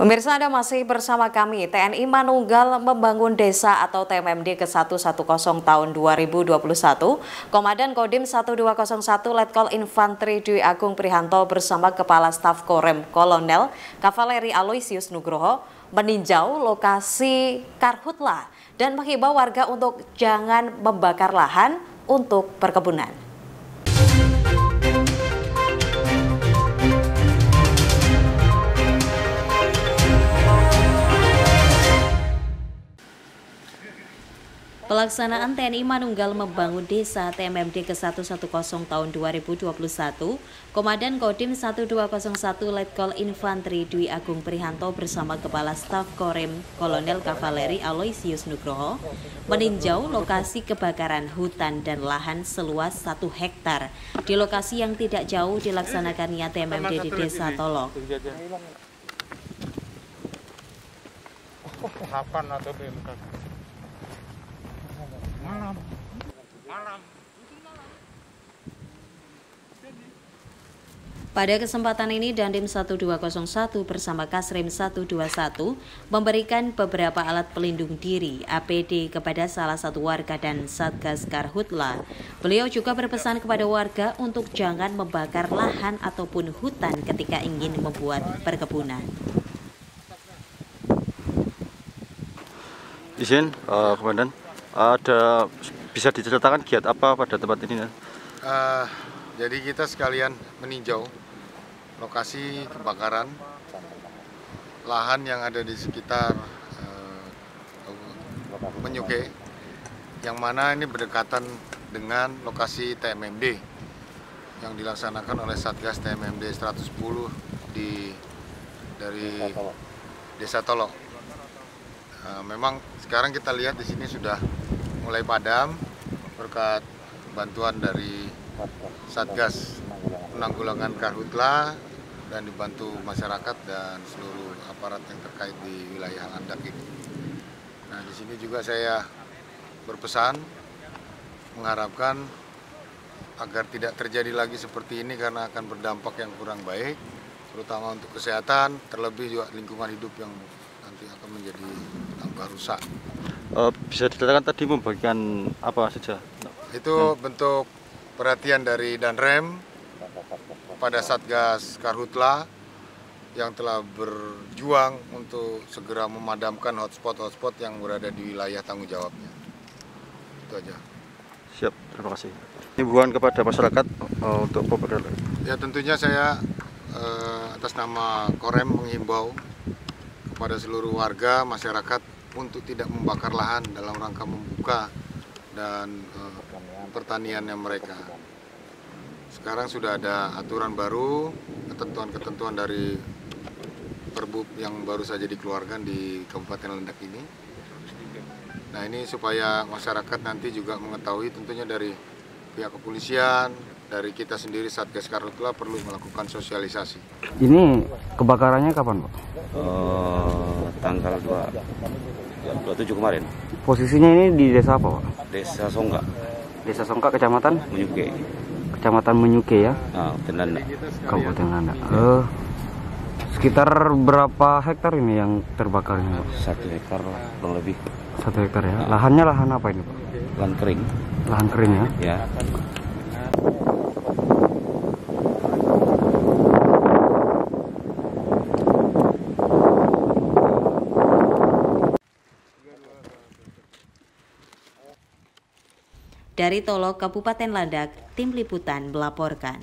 Pemirsa Anda masih bersama kami, TNI Manunggal membangun desa atau TMMD ke-110 tahun 2021. Komandan Kodim 1201 Letkol Infanteri Dwi Agung Prihanto bersama Kepala Staf Korem Kolonel Kavaleri Aloysius Nugroho meninjau lokasi Karhutla dan menghibau warga untuk jangan membakar lahan untuk perkebunan. Pelaksanaan TNI Manunggal membangun desa TMMD ke-110 tahun 2021, Komandan Kodim 1201 Letkol Infanteri Dwi Agung Prihanto bersama Kepala Staf Korem Kolonel Kavaleri Aloysius Nugroho meninjau lokasi kebakaran hutan dan lahan seluas 1 hektar di lokasi yang tidak jauh dilaksanakannya TMMD di Desa Tolok. Kapan atau BMKG? Pada kesempatan ini Dandim 1201 bersama Kasrim 121 memberikan beberapa alat pelindung diri APD kepada salah satu warga dan Satgas Karhutla. Beliau juga berpesan kepada warga untuk jangan membakar lahan ataupun hutan ketika ingin membuat perkebunan. Izin, uh, Komandan ada bisa diceritakan giat apa pada tempat ini? Uh, jadi kita sekalian meninjau lokasi kebakaran lahan yang ada di sekitar uh, Menyuke yang mana ini berdekatan dengan lokasi TMMD yang dilaksanakan oleh Satgas TMMD 110 di dari Desa Tolok. Uh, memang sekarang kita lihat di sini sudah mulai padam berkat bantuan dari Satgas penanggulangan karhutla dan dibantu masyarakat dan seluruh aparat yang terkait di wilayah Landak ini. Nah di sini juga saya berpesan mengharapkan agar tidak terjadi lagi seperti ini karena akan berdampak yang kurang baik, terutama untuk kesehatan, terlebih juga lingkungan hidup yang nanti akan menjadi tambah rusak. Uh, bisa diceritakan tadi membagikan apa saja? Itu hmm. bentuk perhatian dari Danrem pada Satgas Karhutla yang telah berjuang untuk segera memadamkan hotspot-hotspot yang berada di wilayah tanggung jawabnya. Itu aja. Siap, terima kasih. Himbauan kepada masyarakat uh, untuk pemberdayaan. Ya tentunya saya uh, atas nama Korem menghimbau kepada seluruh warga masyarakat untuk tidak membakar lahan dalam rangka membuka dan uh, pertaniannya mereka. Sekarang sudah ada aturan baru, ketentuan-ketentuan dari perbub yang baru saja dikeluarkan di Kabupaten Lendak ini. Nah ini supaya masyarakat nanti juga mengetahui tentunya dari pihak kepolisian, dari kita sendiri Satgas Karhutla perlu melakukan sosialisasi. Ini kebakarannya kapan Pak? Uh, tanggal 2 jam 27 kemarin. Posisinya ini di desa apa, Pak? Desa Songga. Desa Songga, Kecamatan? Menyuke. Kecamatan Menyuke ya? Ah, Nanda. Kabupaten Nanda. Ya. Uh, sekitar berapa hektar ini yang terbakar ini, Pak? Satu hektar lah, kurang lebih. Satu hektar ya? Nah. Lahannya lahan apa ini, Pak? Lahan kering. Lahan kering ya? Ya. Dari Tolok, Kabupaten Landak, Tim Liputan melaporkan.